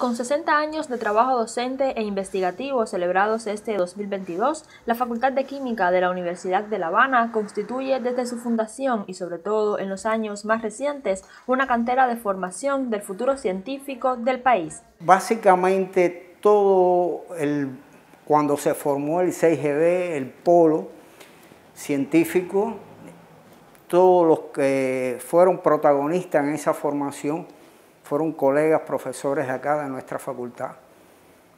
Con 60 años de trabajo docente e investigativo celebrados este 2022, la Facultad de Química de la Universidad de La Habana constituye desde su fundación y sobre todo en los años más recientes una cantera de formación del futuro científico del país. Básicamente todo el cuando se formó el 6GB, el polo científico, todos los que fueron protagonistas en esa formación fueron colegas, profesores de acá de nuestra facultad,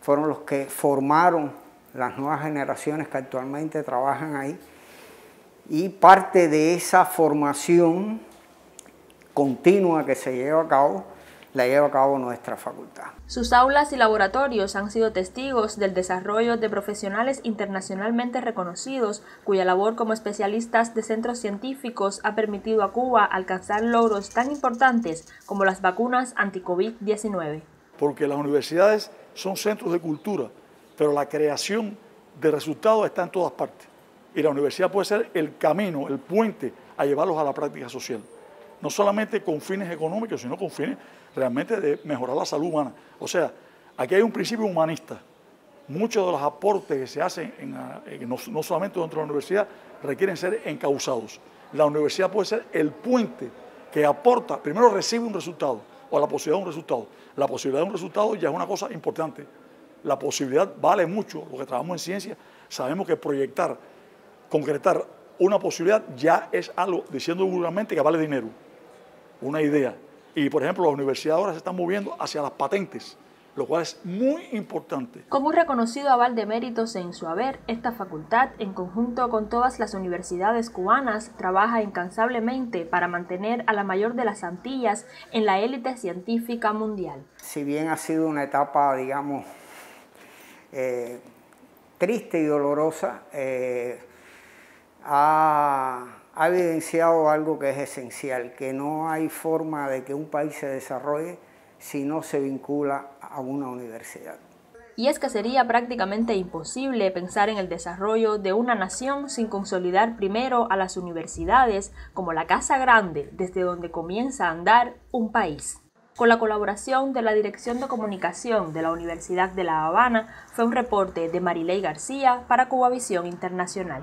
fueron los que formaron las nuevas generaciones que actualmente trabajan ahí. Y parte de esa formación continua que se lleva a cabo la lleva a cabo nuestra facultad. Sus aulas y laboratorios han sido testigos del desarrollo de profesionales internacionalmente reconocidos, cuya labor como especialistas de centros científicos ha permitido a Cuba alcanzar logros tan importantes como las vacunas anti-COVID-19. Porque las universidades son centros de cultura, pero la creación de resultados está en todas partes. Y la universidad puede ser el camino, el puente a llevarlos a la práctica social no solamente con fines económicos, sino con fines realmente de mejorar la salud humana. O sea, aquí hay un principio humanista. Muchos de los aportes que se hacen, no, solamente dentro de la universidad, requieren ser encausados. La universidad puede ser el puente que aporta, primero recibe un resultado o la posibilidad de un resultado. La posibilidad de un resultado ya es una cosa importante. La posibilidad vale mucho, lo que trabajamos en ciencia, sabemos que proyectar, concretar una posibilidad ya es algo, diciendo vulgarmente, que vale dinero una idea. Y por ejemplo, las universidades ahora se están moviendo hacia las patentes, lo cual es muy importante. Como un reconocido aval de méritos en su haber, esta facultad, en conjunto con todas las universidades cubanas, trabaja incansablemente para mantener a la mayor de las Antillas en la élite científica mundial. Si bien ha sido una etapa, digamos, eh, triste y dolorosa, eh, ha ha evidenciado algo que es esencial, que no hay forma de que un país se desarrolle si no se vincula a una universidad. Y es que sería prácticamente imposible pensar en el desarrollo de una nación sin consolidar primero a las universidades como la casa grande desde donde comienza a andar un país. Con la colaboración de la Dirección de Comunicación de la Universidad de La Habana, fue un reporte de Marilei García para Cubavisión Internacional.